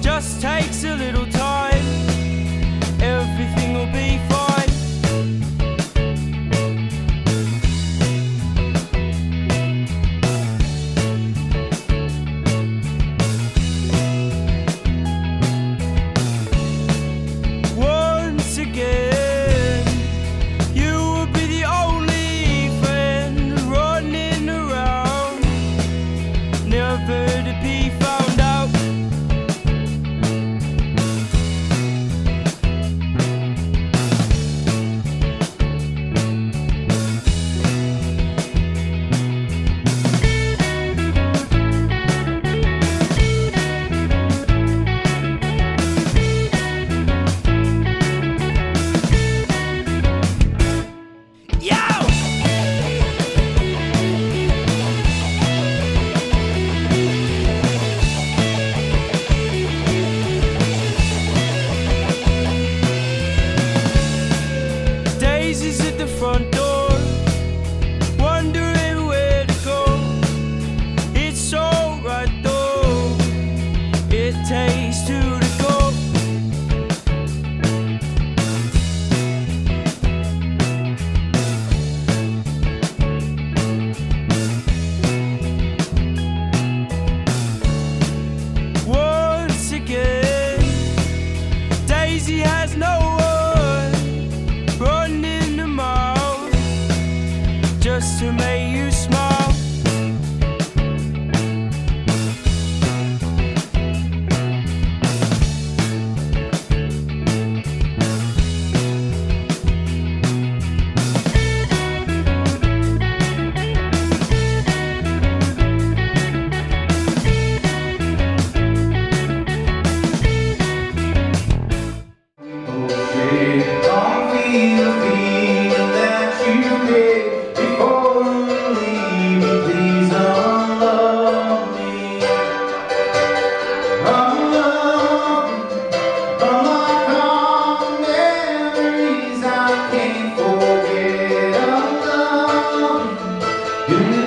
Just takes a little time, no me.